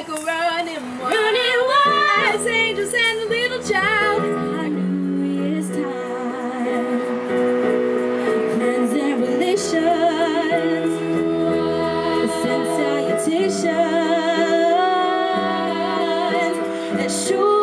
like a running wild. Running wild. As angels and the little child. Our New Year's time. And relations. Send salutations. Sure.